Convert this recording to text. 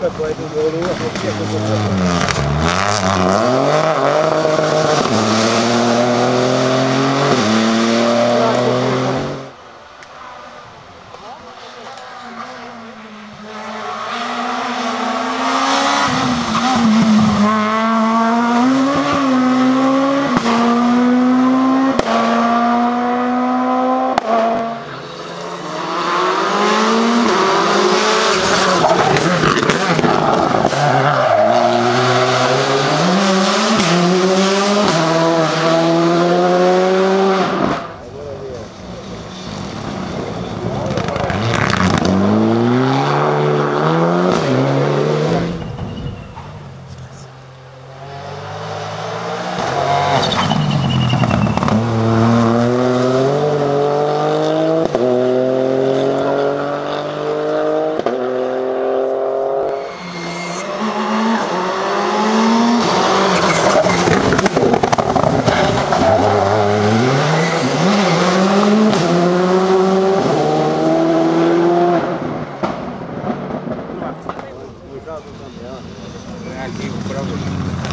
Как пойду, говорю, я вообще и управления.